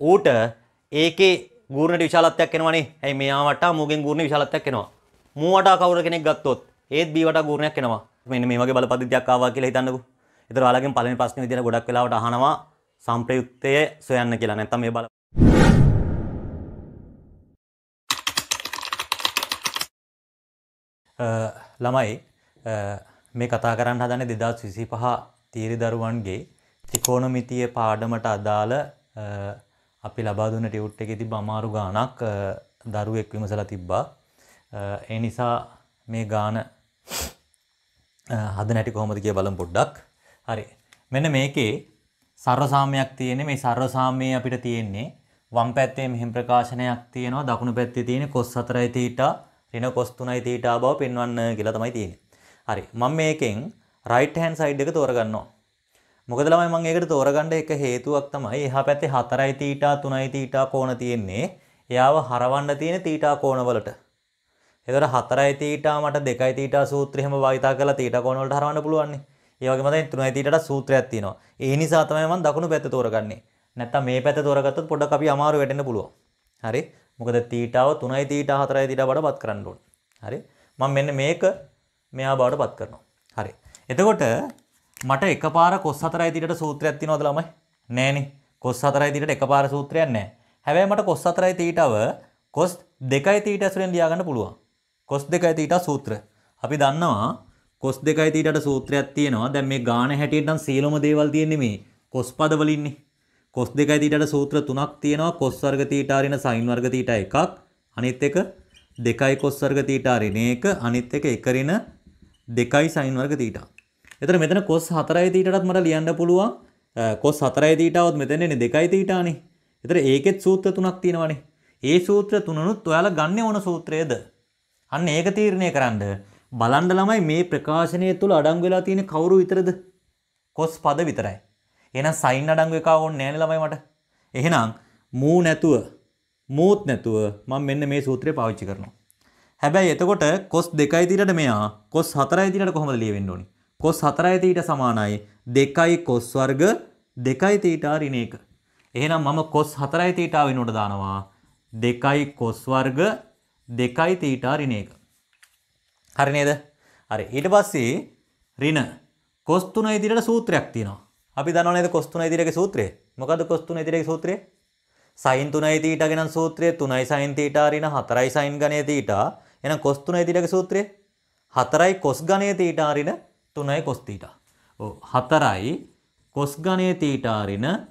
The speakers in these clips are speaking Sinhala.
ඌට ඒකේ ගූර්ණයට විශාලත්වයක් එනවනේ. ඇයි මෙයා වටා මූගෙන් ගූර්ණ විශාලත්වයක් එනවා. මූ වටා කවුරු කෙනෙක් ගත්තොත් ඒත් බී වටා ගූර්ණයක් එනවා. මෙන්න මේ වගේ බලපද්ධතියක් ආවා කියලා හිතන්නකෝ. ඒතර ඔයාලගෙන් පළවෙනි ප්‍රශ්නේ විදියට ගොඩක් වෙලාවට අහනවා සම්ප්‍රයුක්තය සොයන්න කියලා. නැත්තම් මේ බල ළමයි මේ කතා කරන්න හදන්නේ 2025 තීරි දරුවන්ගේ ත්‍රිකෝණමිතිය පාඩමට අදාළ අපි ලබා දුන්න ටියුට් එකේ තිබ්බ අමාරු ගාණක් දරුවෙක් විමසලා තිබ්බා. ඒ නිසා මේ ගාණ හද නැටි කොහොමද කියලා බලමු පොඩ්ඩක්. හරි. මෙන්න මේකේ සර්වසාම්‍යයක් තියෙන්නේ මේ සර්වසාම්‍යය අපිට තියෙන්නේ වම් පැත්තේ මෙහෙම ප්‍රකාශනයක් තියෙනවා දකුණු පැත්තේ තියෙන්නේ cos 4යි θ ඍණ cos 3යි θ බව පෙන්වන්න කියලා තමයි තියෙන්නේ. හරි. මම මේකෙන් right hand side එක තෝරගන්නවා. මොකද ළමයි මම ඒකට තෝරගන්න එක හේතුවක් තමයි එහා පැත්තේ 4යි තීටා 3යි තීටා කෝණ තියෙන්නේ. එයාව හරවන්න තියෙන තීටා කෝණවලට. ඒතර 4යි තීටා මට 2යි තීටා සූත්‍රය හැම භාවිතා කරලා තීටා කෝණවලට හරවන්න පුළුවන්. ඒ වගේම තමයි 3යි තීටාට සූත්‍රයක් තියෙනවා. ඒ නිසා තමයි මම දකුණු පැත්ත තෝරගන්නේ. නැත්තම් මේ පැත්ත තෝරගත්තොත් පොඩ්ඩක් අපි අමාරු වෙටෙන්න පුළුවන්. හරි. මොකද තීටාව 3යි තීටා 4යි තීටා බඩ පත් කරන්න ඕනේ. හරි. මම මෙන්න මේක මෙයා බවට පත් කරනවා. හරි. එතකොට මට එකපාර කොස් හතරයි තිරට සූත්‍රයක් තියෙනවද ළමයි? නෑනේ. කොස් හතරයි තිරට එකපාර සූත්‍රයක් නෑ. හැබැයි මට කොස් හතරයි තීටව කොස් දෙකයි තීට ඇසුරෙන් ලියාගන්න පුළුවන්. කොස් දෙකයි තීට සූත්‍ර. අපි දන්නවා කොස් දෙකයි තීටට සූත්‍රයක් තියෙනවා. දැන් මේ ගාන හැටියට නම් සීලොම දේවල් තියෙන්නේ මේ කොස් පද වලින්නේ. කොස් දෙකයි තීටට සූත්‍ර තුනක් තියෙනවා. කොස් වර්ග තීට අරින සයින් වර්ග තීට එකක්. අනිත් එක දෙකයි කොස් වර්ග තීට අරින එක. අනිත් එක එකරින දෙකයි සයින් වර්ග තීටා. එතර මෙතන කොස් හතරයි තීටත් මට ලියන්න පුළුවන්. කොස් හතරයි තීටාවත් මෙතැනෙන දෙකයි තීටානේ. එතර ඒකෙත් සූත්‍ර තුනක් තියෙනවනේ. ඒ සූත්‍ර තුනනුත් ඔයාලා ගන්න ඕන සූත්‍රයේද? අන්න ඒක තීරණය කරන්න. බලන්න ළමයි මේ ප්‍රකාශනය තුල අඩංගු වෙලා තියෙන කවුරු විතරද? කොස් පද විතරයි. එහෙනම් සයින් අඩංගු එකා ඕනේ නෑනේ ළමයි මට. එහෙනම් මූ නැතුව මූත් නැතුව මම මෙන්න මේ සූත්‍රය පාවිච්චි කරනවා. හැබැයි එතකොට කොස් 2යි తీරට මෙයා කොස් 4යි తీරට කොහොමද ලියවෙන්න ඕනේ? කොස් 4යි තීට සමානයි 2යි කොස් වර්ග 2යි තීටා ඍණ 1. එහෙනම් මම කොස් 4යි තීටා වෙනුවට දානවා 2යි කොස් වර්ග 2යි තීටා ඍණ 1. හරි නේද? හරි. ඊට පස්සේ ඍණ කොස් 3යි තීටට සූත්‍රයක් තියෙනවා. අපි දන්නව නේද කොස් 3යි තීටගේ සූත්‍රය? මොකද්ද කොස් 3යි තීටගේ සූත්‍රය? sin 3යි තීටා ගෙනන් සූත්‍රය 3යි sin තීටා ඍණ 4යි sin ගණය තීටා. එහෙනම් කොස් 3යි තීටගේ සූත්‍රය 4යි කොස් ගණය තීටා ඍණ තුනයි කොස් තීටා. ඔව් හතරයි කොස් ගණයේ තීටා ඍණ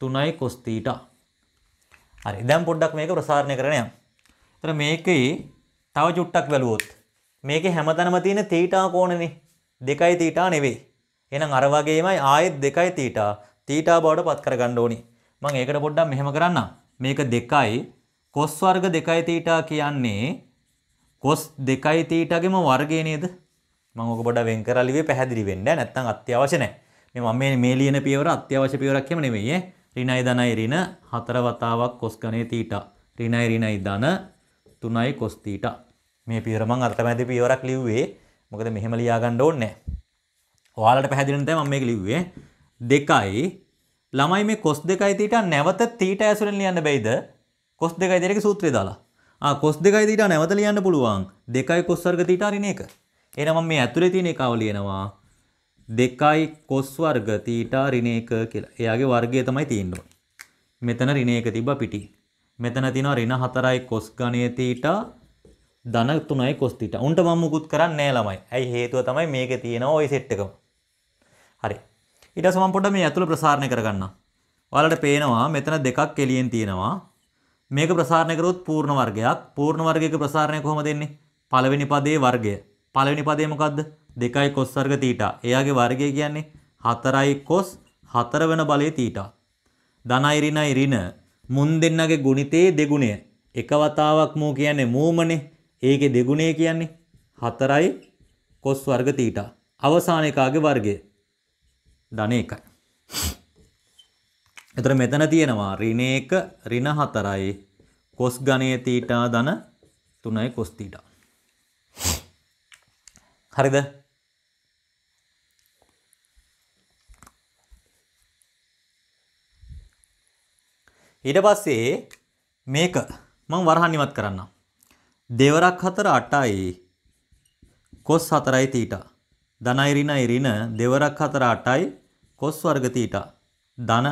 තුනයි කොස් තීටා. හරි දැන් පොඩ්ඩක් මේක ප්‍රසාරණය කරන්න යමු. එතන මේකේ තව චුට්ටක් බැලුවොත් මේකේ හැමතැනම තියෙන තීටා කෝණනේ. දෙකයි තීටා නෙවෙයි. එහෙනම් අර වගේමයි ආයෙත් දෙකයි තීටා තීටා බවට පත් කරගන්න ඕනි. මම ඒකට පොඩ්ඩක් මෙහෙම කරන්නම්. මේක දෙකයි කොස් වර්ග දෙකයි තීටා කියන්නේ කොස් දෙකයි තීටාගේම වර්ගය නේද? මම ඔක පොඩ්ඩක් වෙන් කරලා ලිව්වේ පැහැදිලි වෙන්න. නැත්තම් අත්‍යවශ්‍ය නැහැ. මේ මම මේ මේ ලියන පියවර අත්‍යවශ්‍ය පියවරක් එහෙම නෙවෙයි ඈ. ඍණයි ධනයි ඍණ හතර වතාවක් cos ගණේ තීටා. ඍණයි ඍණයි ධන 3යි cos තීටා. මේ පියවර මම අර්ථමැද පියවරක් ලිව්වේ. මොකද මෙහෙම ලියා ගන්න ඕනේ නැහැ. ඔයාලට පැහැදිලි නැත්නම් මම මේක ලිව්වේ. දෙකයි ළමයි මේ cos 2යි තීටා නැවත තීටා ඇසුරෙන් ලියන්න බැයිද? cos 2යි තීටාගේ සූත්‍රය දාලා. ආ cos 2යි තීටා නැවත ලියන්න පුළුවන්. 2යි cos වර්ග තීටා ඍණ 1. එහෙනම් මම මේ ඇතුලේ තියෙන එකව ලියනවා. 2යි cos වර්ග තීටා ඍණ 1 කියලා. එයාගේ වර්ගය තමයි තියෙන්නේ. මෙතන ඍණ 1 තිබ්බා පිටි. මෙතන තියෙනවා ඍණ 4යි cos ඝනය තීටා ධන 3යි cos තීටා. උන්ට මම මුකුත් කරන්නේ නැහැ ළමයි. ඇයි හේතුව තමයි මේකේ තියෙනවා ওই සෙට් එකම. හරි. ඊට පස්සේ මම පොඩ්ඩක් මේ ඇතුළ ප්‍රසාරණය කරගන්නම්. ඔයාලට පේනවා මෙතන දෙකක් එළියෙන් තියෙනවා. මේක ප්‍රසාරණය කරොත් පූර්ණ වර්ගයක්. පූර්ණ වර්ගයක ප්‍රසාරණය කොහොමද එන්නේ? පළවෙනි පදයේ වර්ගය. පළවෙනි පදේ මොකද්ද? 2යි cos වර්ග තීටා. එයාගේ වර්ගය කියන්නේ 4යි cos 4 වෙන බලයේ තීටා. ධනයි ඍණයි ඍණ මුන් දෙන්නගේ ගුණිතේ දෙගුණය. එක වතාවක් මූ කියන්නේ මූමනේ. ඒකේ දෙගුණය කියන්නේ 4යි cos වර්ග තීටා. අවසාන එකාගේ වර්ගය. ධන 1යි. එතකොට මෙතන තියෙනවා ඍණ 1 ඍණ 4යි cos ඝනය තීටා ධන 3යි cos තීටා. හරිද? ඊට පස්සේ මේක මම වරහන් ඉවත් කරන්නම්. දෙවරක් 4 8යි cos 4යි තීටා. ධනයි ඍණයි ඍණ දෙවරක් 4 8යි cos වර්ග තීටා. ධන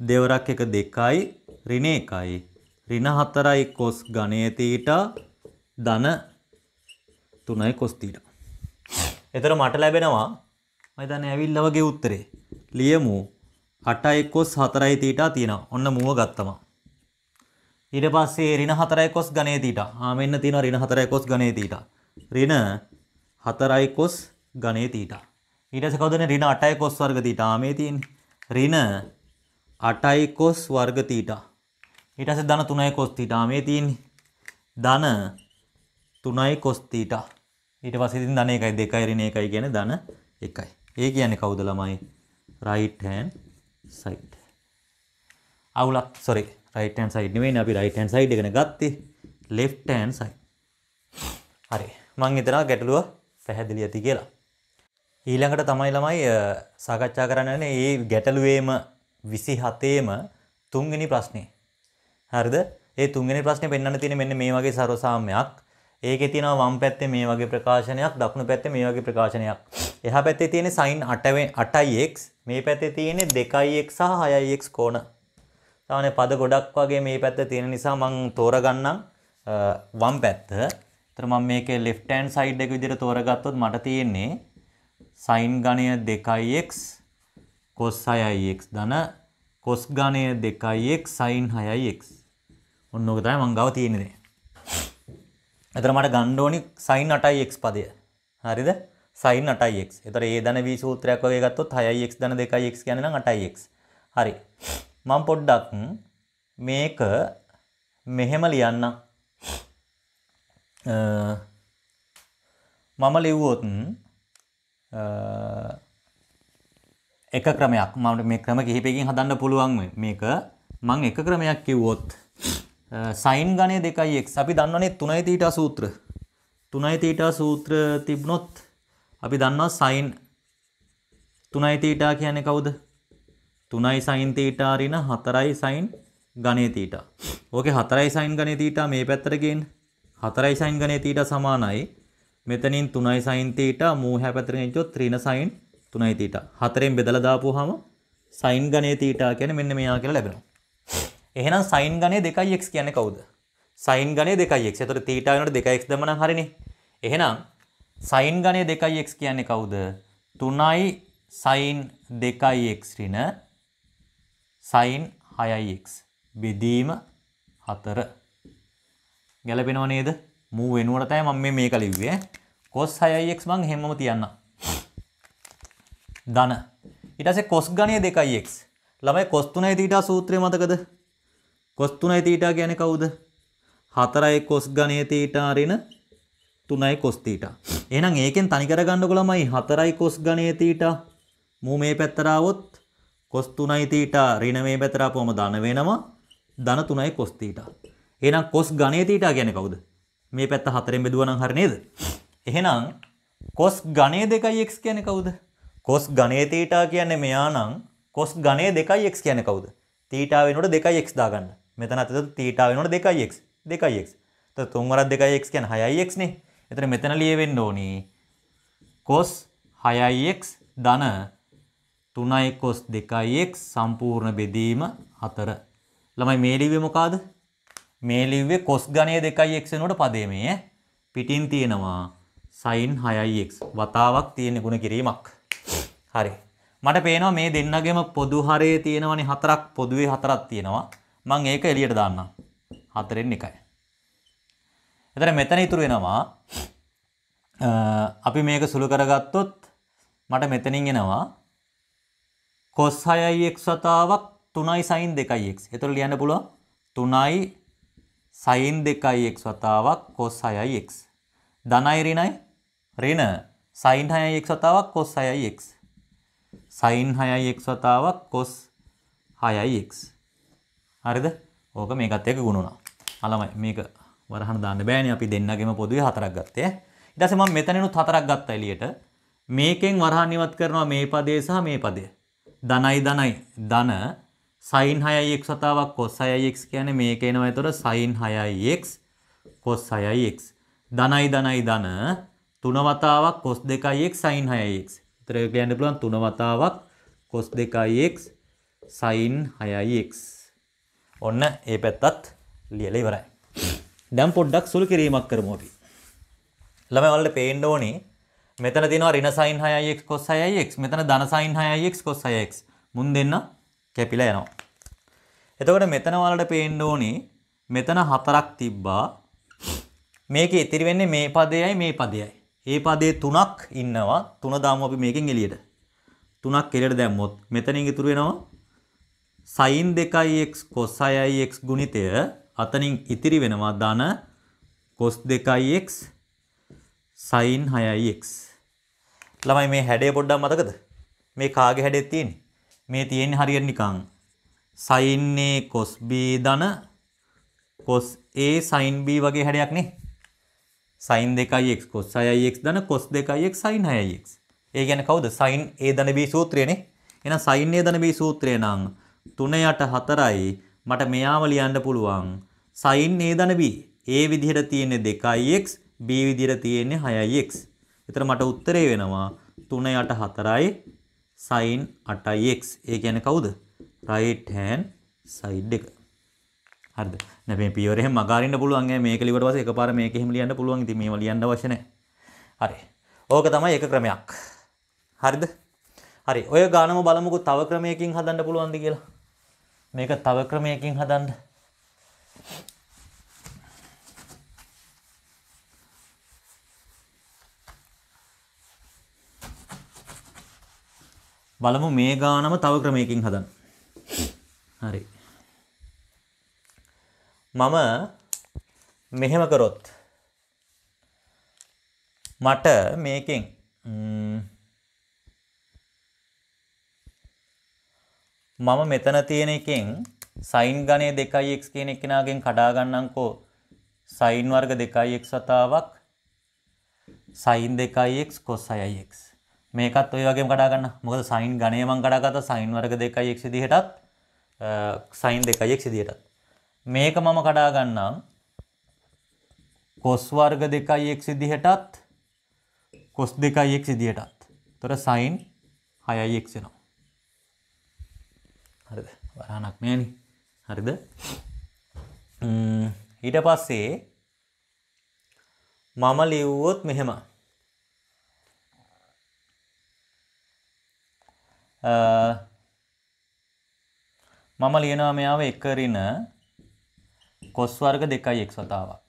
දෙවරක් 1 2යි ඍණ 1යි. ඍණ 4යි cos ඝණය තීටා. ධන 3යි cos තීටා. එතකොට මට ලැබෙනවා මම හිතන්නේ ඇවිල්ලා වගේ උත්තරේ. ලියමු 8යි cos 4යි තීටා තියෙනවා. ඔන්න මුව ගත්තම. ඊට පස්සේ ඍණ 4යි cos ඝනය තීටා. ආ මෙන්න තියෙනවා ඍණ 4යි cos ඝනය තීටා. ඍණ 4යි cos ඝනය තීටා. ඊට පස්සේ කවුදනේ ඍණ 8යි cos වර්ග තීටා. ආ මේ තියෙන්නේ. ඍණ 8යි cos වර්ග තීටා. ඊට පස්සේ ධන 3යි cos තීටා. මේ තියෙන්නේ. ධන 3යි cos තීටා. ඊට පස්සේ ඉතින් ධන 1යි 2යි ඍණ 1යි කියන්නේ ධන 1යි. ඒ කියන්නේ කවුද ළමයි? right hand side. අවුලක් sorry right hand side නෙවෙයිනේ අපි right hand side එකනේ ගත්තේ left hand side. හරි. මං හිතනවා ගැටලුව පැහැදිලි ඇති කියලා. ඊළඟට තමයි ළමයි සාකච්ඡා කරන්න යන්නේ මේ ගැටලුවේම 27ේම තුන්වෙනි ප්‍රශ්නේ. හරිද? ඒ තුන්වෙනි ප්‍රශ්නේ පෙන්වන්න තියෙන්නේ මෙන්න මේ වගේ සර්වසාම්‍යයක්. ඒකේ තියෙනවා වම් පැත්තේ මේ වගේ ප්‍රකාශනයක් දකුණු පැත්තේ මේ වගේ ප්‍රකාශනයක්. එහා පැත්තේ තියෙන්නේ sin 8 8x මේ පැත්තේ තියෙන්නේ 2x සහ 6x කෝණ. සාමාන්‍ය පද ගොඩක් වගේ මේ පැත්ත තියෙන නිසා මම තෝරගන්නම් වම් පැත්ත. ඒතර මම මේකේ left hand side එක විදිහට තෝරගත්තොත් මට තියෙන්නේ sin ඝණය 2x cos 6x ධන cos ඝණය 2x sin 6x. ඔන්න ඕක තමයි මම ගාව තියෙන්නේ. එතන මට ගන්න ඕනි sin 8x පදය. හරිද? sin 8x. එතකොට ඒ ධන v සූත්‍රයක් වගේ ගත්තොත් 6x ධන 2x කියන්නේ නම් 8x. හරි. මම පොඩ්ඩක් මේක මෙහෙම ලියන්නම්. මම ලිව්වොත් එක ක්‍රමයක් මම මේ ක්‍රම කිහිපයකින් හදන්න පුළුවන් මේක මම එක ක්‍රමයක් කිව්වොත් sin ඝනය 2x අපි දන්නවනේ 3 තීටා සූත්‍ර 3 තීටා සූත්‍ර තිබුණොත් අපි දන්නවා sin 3 තීටා කියන්නේ කවුද 3යි sin තීටා ඍණ 4යි sin ඝනය තීටා. ඕකේ 4යි sin ඝනය තීටා මේ පැත්තට ගේන්න. 4යි sin ඝනය තීටා සමානයි. මෙතනින් 3යි sin තීටා මූ හැ පැත්තට ගෙනිච්චොත් ඍණ sin 3යි තීටා. 4ෙන් බෙදලා දාපුවාම sin ඝනය තීටා කියන්නේ මෙන්න මෙයා කියලා ලැබෙනවා. එහෙනම් sin ඝනය 2x කියන්නේ කවුද? sin ඝනය 2x. එතකොට තීටා වෙනකොට 2x දැම්මනම් හරිනේ. එහෙනම් sin ඝනය 2x කියන්නේ කවුද? 3යි sin 2x ඍණ sin 6x බෙදීම 4 ගැලපෙනව නේද? මූ වෙනුවට තමයි මම මේක ලිව්වේ. cos 6x මං හැමම තියන්න. ධන. ඊට පස්සේ cos ඝණය 2x. ළමයි cos 3 θ සූත්‍රය මතකද? කොස් 3යි තීටා කියන්නේ කවුද? 4යි කොස් ගණයේ තීටා ඍණ 3යි කොස් තීටා. එහෙනම් ඒකෙන් තනි කරගන්නකො ළමයි 4යි කොස් ගණයේ තීටා මූ මේ පැත්තට આવොත් කොස් 3යි තීටා ඍණ මේ පැත්තට ආපුවම ධන වෙනවා. ධන 3යි කොස් තීටා. එහෙනම් කොස් ගණයේ තීටා කියන්නේ කවුද? මේ පැත්ත 4ෙන් බෙදුවා නම් හරි නේද? එහෙනම් කොස් ගණය දෙකයි x කියන්නේ කවුද? කොස් ගණය තීටා කියන්නේ මෙයා නම් කොස් ගණය දෙකයි x කියන්නේ කවුද? තීටා වෙනකොට දෙකයි x දාගන්න. මෙතන අතට තීටා වෙනකොට 2x 2x. එතකොට 3 වරක් 2x කියන්නේ 6x නේ. එතන මෙතන ලියවෙන්න ඕනි cos 6x ධන 3යි cos 2x සම්පූර්ණ බෙදීම 4. ළමයි මේ ලිව්වේ මොකಾದ? මේ ලිව්වේ cos ඝනය 2x වෙනකොට පදේ මේ පිටින් තියෙනවා sin 6x වතාවක් තියෙන ගුණ කිරීමක්. හරි. මට පේනවා මේ දෙන්නගෙම පොදු හරේ තියෙනවනේ හතරක් පොදුවේ හතරක් තියෙනවා. මම ඒක එළියට දාන්නම්. හතරෙන් එකයි. එතන මෙතන ඉතුරු වෙනවා අපි මේක සුළු කරගත්තොත් මට මෙතනින් එනවා cos 6ix වතාවක් 3යි sin 2ix. එතකොට ලියන්න පුළුවන් 3යි sin 2ix වතාවක් cos 6ix. ධනයි ඍණයි ඍණ sin 6ix වතාවක් cos 6ix. sin 6ix වතාවක් cos 6ix. හරිද? ඕක මේකත් එක්ක ගුණ වුණා. අලමයි මේක වරහන දාන්න බෑනේ අපි දෙන්නගෙම පොදුවේ හතරක් ගත්තේ. ඊට පස්සේ මම මෙතනිනුත් හතරක් ගත්තා එළියට. මේකෙන් වරහන් ඉවත් කරනවා මේ පදේ සහ මේ පදේ. ධනයි ධනයි ධන sin 6ix වතාවක් cos 6ix කියන්නේ මේක එනවා එතකොට sin 6ix cos 6ix ධනයි ධනයි ධන තුන වතාවක් cos 2ix sin 6ix. ඒතර ඒක කියන්න පුළුවන් තුන වතාවක් cos 2ix sin 6ix. ඔන්න ඒ පැත්තත් ලියලා ඉවරයි. දැන් පොඩ්ඩක් සුළු කිරීමක් කරමු අපි. ළමයි වලට පේන්න ඕනේ මෙතන තියෙනවා ඍණ sin 6ix cos 6ix මෙතන ධන sin 6ix cos 6ix මුන් දෙන්න කැපිලා යනවා. එතකොට මෙතන වලට පේන්න ඕනේ මෙතන හතරක් තිබ්බා. මේකේ ඉතිරි වෙන්නේ මේ පදයයි මේ පදයයි. ඒ පදේ තුනක් ඉන්නවා. තුන දාමු අපි මේකෙන් එළියට. තුනක් එළියට දැම්මොත් මෙතනින් ඉතුරු වෙනවා sin 2x cos 6x ගුණිතය අතනින් ඉතිරි වෙනවා ධන cos 2x sin 6x. ළමයි මේ හැඩය පොඩ්ඩක් මතකද? මේ කාගේ හැඩයක් තියෙන්නේ? මේ තියෙන්නේ හරියට නිකන් sin a cos b ධන cos a sin b වගේ හැඩයක් නේ. sin 2x cos 6x ධන cos 2x sin 6x. ඒ කියන්නේ කවුද? sin a ධන b සූත්‍රයනේ. එහෙනම් sin a ධන b සූත්‍රය නම් 3 යට 4යි මට මෙයාව ලියන්න පුළුවන්. sin a ධන b. a විදිහට තියෙන්නේ 2x b විදිහට තියෙන්නේ 6x. එතන මට උත්තරේ වෙනවා 3 යට 4යි sin 8x. ඒ කියන්නේ කවුද? right hand side එක. හරිද? දැන් මේ පියවර එහෙම මගහරින්න පුළුවන් ඈ මේක ලිවට පස්සේ එකපාර මේක එහෙම ලියන්න පුළුවන්. ඉතින් මේව ලියන්න අවශ්‍ය නැහැ. හරි. ඕක තමයි එක ක්‍රමයක්. හරිද? හරි. ඔය ගානම බලමුකෝ තව ක්‍රමයකින් හදන්න පුළුවන්ද කියලා. මේක තව ක්‍රමයකින් හදන්න. බලමු මේ ගානම තව ක්‍රමයකින් හදන්න. හරි. මම මෙහෙම කරොත් මට මේකෙන් මම මෙතන තියෙන එකෙන් sin ගණය 2x කියන එක්කෙනාගෙන් කඩා ගන්නම්කෝ sin වර්ග 2x වතාවක් sin 2x cos 6x මේකත් ඔය වගේම කඩා ගන්න. මොකද sin ගණය මම කඩාගත්තා sin වර්ග 2x විදිහටත් sin 2x විදිහටත්. මේක මම කඩා ගන්නම් cos වර්ග 2x විදිහටත් cos 2x විදිහටත්. ତොර sin 6x වෙනවා. හරිද? වරහණක් නෑනේ. හරිද? ඊට පස්සේ මම ලිව්වොත් මෙහෙම මම ලියනවා මෙයාව එක ඍණ cos වර්ග 2x වතාවක්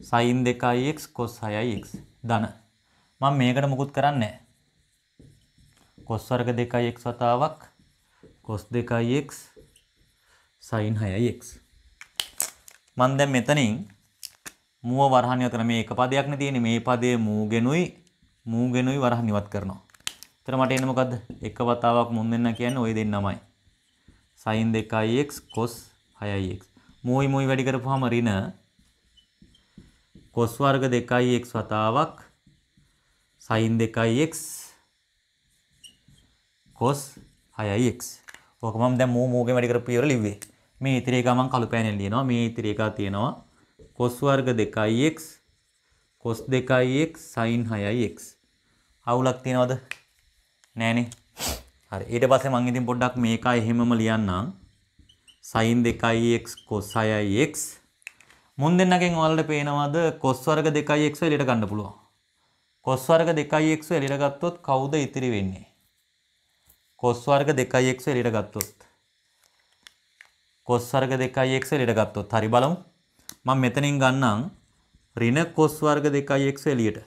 sin 2x cos 6x ධන මම මේකට මුකුත් කරන්නේ cos වර්ග 2x වතාවක් cos 2x sin 6x මම දැන් මෙතනින් මුව වරහන් ඉවත් කරන මේ එක පදයක් නේ තියෙන්නේ මේ පදයේ මූගෙනුයි මූගෙනුයි වරහන් ඉවත් කරනවා එතන මට එන්නේ මොකද්ද? එක වතාවක් මුන් දෙන්න කියන්නේ ওই දෙන්නමයි. sin 2x cos 6x. මුයි මුයි වැඩි කරපුවාම ඍණ cos වර්ග 2x වතාවක් sin 2x cos 6x. ඕක මම දැන් මූ මූගෙන් වැඩි කරපු ඉවර ලිව්වේ. මේ ඉතිරි එක මම කළු පෑනෙන් ලියනවා. මේ ඉතිරි එක තියෙනවා cos වර්ග 2x cos 2x sin 6x. අවුලක් තියනවද? නෑනේ. හරි. ඊට පස්සේ මම ඉතින් පොඩ්ඩක් මේක එහෙමම ලියන්නම්. sin 2x cos 6x මුන් දෙන්නගෙන් ඔයාලට පේනවද cos වර්ග 2x එළියට ගන්න පුළුවන්. cos වර්ග 2x එළියට ගත්තොත් කවුද ඉතිරි වෙන්නේ? Cos වර්ග 2x එළියට ගත්තොත්. cos වර්ග 2x එළියට ගත්තොත්. හරි බලමු. මම මෙතනින් ගන්නම් ඍණ cos වර්ග 2x එළියට.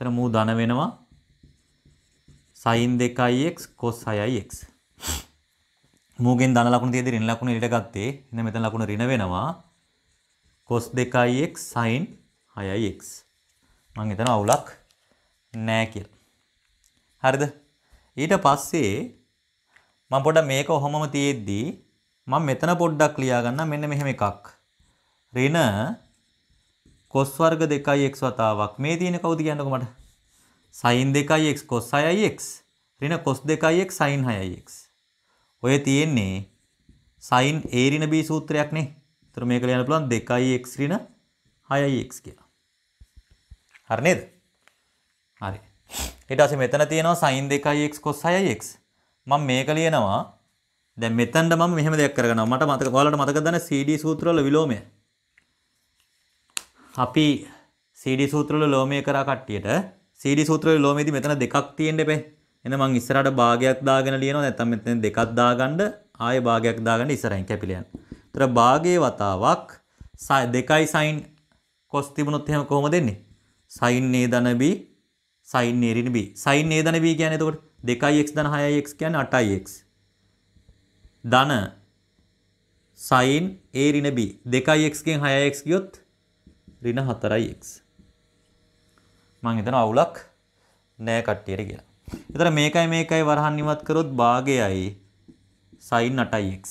එතන මූ ධන වෙනවා sin 2x cos 6x මූගෙන් ධන ලකුණු තියදී ඍණ ලකුණ ඊට ගත්තේ එහෙනම් මෙතන ලකුණ ඍණ වෙනවා cos 2x sin 6x මම හිතනවා අවුලක් නෑ කියලා හරිද ඊට පස්සේ මම පොඩ්ඩක් මේක ඔහොමම තියෙද්දි මම මෙතන පොඩ්ඩක් ලියා ගන්න මෙන්න මෙහෙම එකක් ඍණ cos වර්ග 2x වතාවක් මේ තියෙන කවුද කියන්නකෝ මට sin 2x cos 6x ඍණ cos 2x sin 6x. ඔය තියෙන්නේ sin a ඍණ b සූත්‍රයක් නේ. ඒතර මේක ලියන්න පුළුවන් 2x ඍණ 6x කියලා. හරි නේද? හරි. ඊට පස්සේ මෙතන තියෙනවා sin 2x cos 6x. මම මේක ලියනවා දැන් මෙතනට මම මෙහෙම දෙයක් කරගන්නවා. මට මතක ඔයාලට මතකද නැ CD සූත්‍ර වල විලෝමය. අපි CD සූත්‍ර වල ලෝමය කරා කට්ටියට CD සූත්‍ර වල ලෝමයේදී මෙතන දෙකක් තියෙන්න එපේ. එහෙනම් මං ඉස්සරහට භාගයක් දාගෙන ලියනවා නැත්නම් මෙතන දෙකක් දාගන්න ආයෙ භාගයක් දාගන්න ඉස්සරහින් කැපිලා යන. ඒතර භාගයේ වතාවක් 2යි sin cos තිබුණොත් එහෙම කොහොමද එන්නේ? sin a ධන b sin a ඍණ b. sin a ධන b කියන්නේ එතකොට 2x ධන 6x කියන්නේ 8x. ධන sin a ඍණ b 2x ගෙන් 6x ගියොත් ඍණ 4x. මං හිතනවා අවුලක් නෑ කට්ටියට කියලා. එතන මේකයි මේකයි වරහන් ඉවත් කරොත් භාගයයි sin 8x.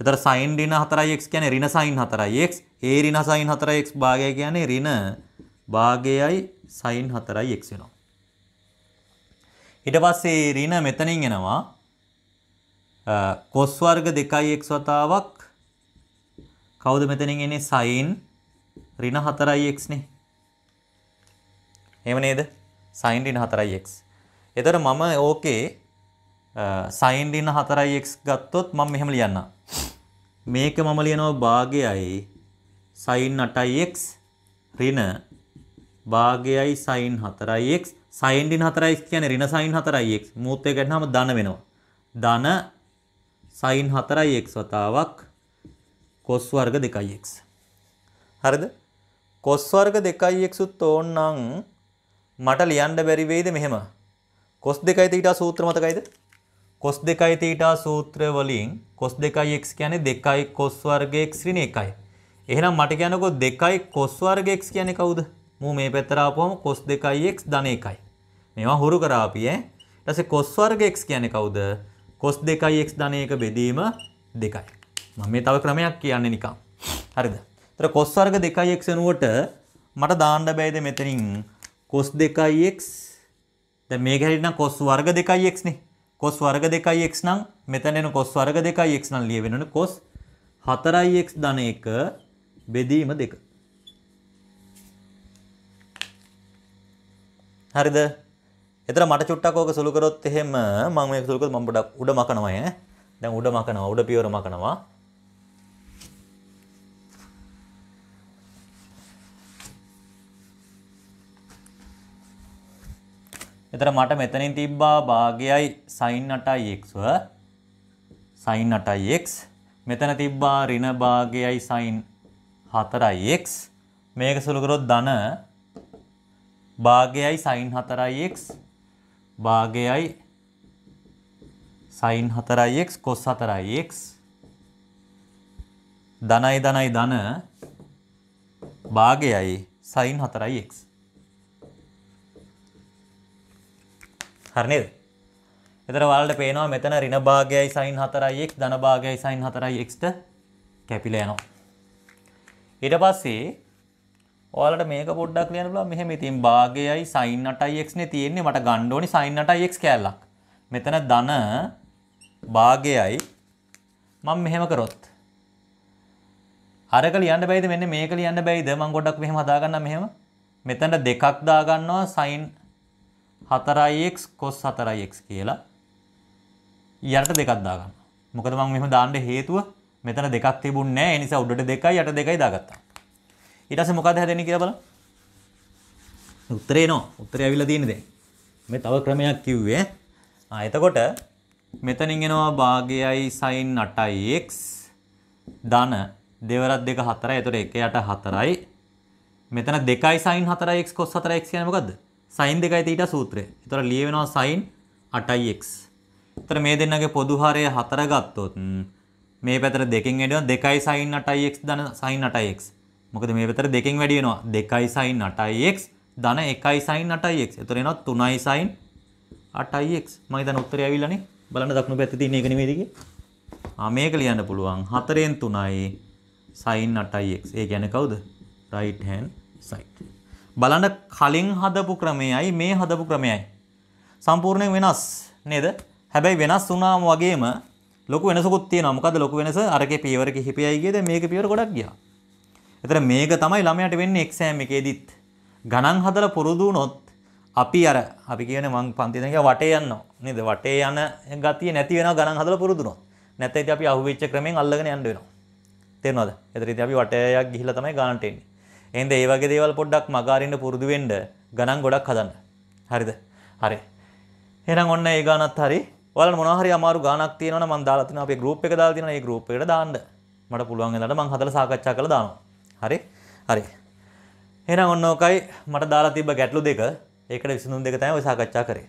එතන sin ඍණ 4x කියන්නේ ඍණ sin 4x. ඒ ඍණ sin 4x භාගය කියන්නේ ඍණ භාගයයි sin 4x වෙනවා. ඊට පස්සේ ඍණ මෙතනින් එනවා cos වර්ග 2x වතාවක් කවුද මෙතනින් එන්නේ sin ඍණ 4x නේ. එහෙම නේද? sin ඍණ 4x. එතකොට මම ඕකේ sin ඍණ 4x ගත්තොත් මම මෙහෙම ලියන්නම්. මේක මම ලියනවා භාගයයි sin 8x ඍණ භාගයයි sin 4x sin ඍණ 4x කියන්නේ ඍණ sin 4x මූත් එක ගන්නාම ධන වෙනවා. ධන sin 4x වතාවක් cos වර්ග 2x. හරිද? cos වර්ග 2x උත් ඕන්නම් මට ලියන්න බැරි වෙයිද මෙහෙම cos 2යි θ සූත්‍ර මතකයිද cos 2යි θ සූත්‍ර වලින් cos 2x කියන්නේ 2යි cos වර්ග x ඍණ 1යි එහෙනම් මට කියනකො 2යි cos වර්ග x කියන්නේ කවුද මූ මේ පැත්තට ආපුවම cos 2x ධන 1යි මේවා හුරු කරා අපි ඈ. ඊට පස්සේ cos වර්ග x කියන්නේ කවුද? cos 2x ධන 1 බෙදීම 2යි මම මේ තව ක්‍රමයක් කියන්නේ නිකන්. හරිද? ඒතර cos වර්ග 2x වෙනුවට මට දාන්න බෑද මෙතනින්? cos 2x දැන් මේක හැටිනම් cos වර්ග 2x නේ. cos වර්ග 2x නම් මෙතන එන cos වර්ග 2x නම් ලියවෙනවනේ cos 4x ධන 1 බෙදීම 2 හරිද? එතන මට චුට්ටක් ඕක සුළු කරොත් එහෙම මම මේක සුළු කරොත් මම පොඩක් උඩ මකනවා ඈ. දැන් උඩ මකනවා උඩ පියවර මකනවා. එතර මට මෙතනින් තිබ්බා භාගයයි sin 8x ව. sin 8x මෙතන තිබ්බා ඍණ භාගයයි sin 4x මේක සුළු කරොත් ධන භාගයයි sin 4x භාගයයි sin 4x cos 4x ධනයි ධනයි ධන භාගයයි sin 4x හරි නේද? එතන ඔයාලට පේනවා මෙතන ඍණ භාගයයි sin 4x ධන භාගයයි sin 4x ට කැපිලා යනවා. ඊට පස්සේ ඔයාලට මේක පොඩ්ඩක් ලියන්න පුළුවන් මෙහෙම ඉතින් භාගයයි sin 8x නේ තියෙන්නේ මට ගන්න ඕනි sin 8x කෑල්ලක්. මෙතන ධන භාගයයි මම මෙහෙම කරොත් අරක ලියන්න බැයිද මෙන්න මේක ලියන්න බැයිද මම ගොඩක් මෙහෙම හදාගන්නම් මෙහෙම මෙතනට දෙකක් දාගන්නවා sin 4x cos 4x කියලා යට දෙකක් දාගන්න. මොකද මම මෙහෙම දාන්න හේතුව මෙතන දෙකක් තිබුණේ නැහැ. ඒ නිසා උඩට දෙකයි යට දෙකයි දාගත්තා. ඊට පස්සේ මොකද හැදෙන්නේ කියලා බලන්න. උත්තරේ එනවා. උත්තරේ ඇවිල්ලා තියෙන්නේ දැන්. මේ තව ක්‍රමයක් කිව්වේ. ආ එතකොට මෙතනින් එනවා භාගයයි sin 8x ධන දෙවරක් දෙක 4යි. එතකොට 1 යට 4යි. මෙතන 2යි sin 4x cos 4x කියන්නේ මොකද්ද? sin 2යි θ සූත්‍රය. ඒතර ලිය වෙනවා sin 8x. ඒතර මේ දෙන්නගේ පොදු හරය 4 ගත්තොත් මේ පැත්තට දෙකෙන් වැඩි වෙනවා 2යි sin 8x ධන sin 8x. මොකද මේ පැත්තට දෙකෙන් වැඩි වෙනවා 2යි sin 8x ධන 1යි sin 8x. ඒතර එනවා 3යි sin 8x. මම හිතන උත්තරය ඇවිල්ලානේ. බලන්න දකුණු පැත්තේ තියෙන එක නෙමෙයිද කියේ. ආ මේක ලියන්න පුළුවන් 4න් 3යි sin 8x. ඒ කියන්නේ කවුද? right hand side. බලන්න කලින් හදපු ක්‍රමයයි මේ හදපු ක්‍රමයයි සම්පූර්ණයෙන් වෙනස් නේද? හැබැයි වෙනස් වුණාම වගේම ලොකු වෙනසකුත් තියෙනවා. මොකද ලොකු වෙනස අරකේ පියවර කිහිපයයි ගියද මේකේ පියවර ගොඩක් ගියා. එතන මේක තමයි ළමයාට වෙන්නේ එක්සෑම් එකේදීත්. ගණන් හදලා පුරුදු වුණොත් අපි අර අපි කියන්නේ මං පන්ති දැන් වටේ යනවා නේද? වටේ යන ගතිය නැති වෙනවා ගණන් හදලා පුරුදු වුණොත්. නැත්නම් ඉතින් අපි අහුවෙච්ච ක්‍රමෙන් අල්ලගෙන යන්න වෙනවා. තේරෙනවද? එතන ඉතින් අපි වටයක් ගිහිල්ලා තමයි ගණන්ට එන්නේ. එහෙනම් ඒ වගේ දේවල් පොඩ්ඩක් මගාරින්න පුරුදු වෙන්න ගණන් ගොඩක් හදන්න. හරිද? හරි. එහෙනම් ඔන්න ඒ ගානත් හරි. ඔයාලට මොනවා හරි අමාරු ගානක් තියෙනවා නම් මම දාලා තිනවා අපේ ගෲප් එක දාලා තිනවා. ඒ ගෲප් එකට දාන්න. මට පුළුවන් වෙලාවට මම හදලා සාකච්ඡා කරලා දානවා. හරි? හරි. එහෙනම් ඔන්න ඔකයි මට දාලා තිබ්බ ගැටලු දෙක. ඒකට විසඳුම් දෙක තමයි ඔය සාකච්ඡා කරේ.